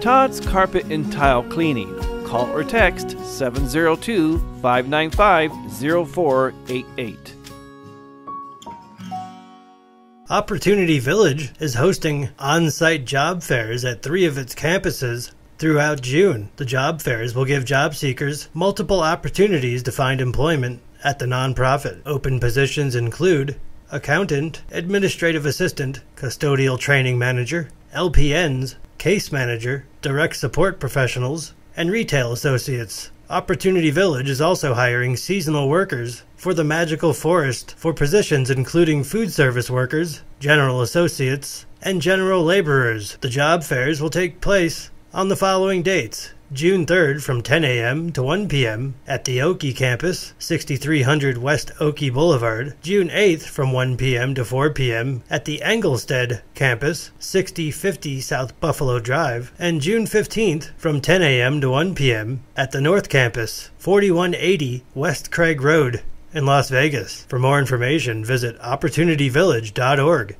Todd's Carpet and Tile Cleaning. Call or text 702 595 0488. Opportunity Village is hosting on site job fairs at three of its campuses throughout June. The job fairs will give job seekers multiple opportunities to find employment at the nonprofit. Open positions include accountant, administrative assistant, custodial training manager, LPNs, case manager, direct support professionals, and retail associates. Opportunity Village is also hiring seasonal workers for the Magical Forest for positions including food service workers, general associates, and general laborers. The job fairs will take place on the following dates June 3rd from 10 a.m. to 1 p.m. at the Oakey campus, 6300 West Oakey Boulevard. June 8th from 1 p.m. to 4 p.m. at the Engelstad campus, 6050 South Buffalo Drive. And June 15th from 10 a.m. to 1 p.m. at the North campus, 4180 West Craig Road in Las Vegas. For more information, visit opportunityvillage.org.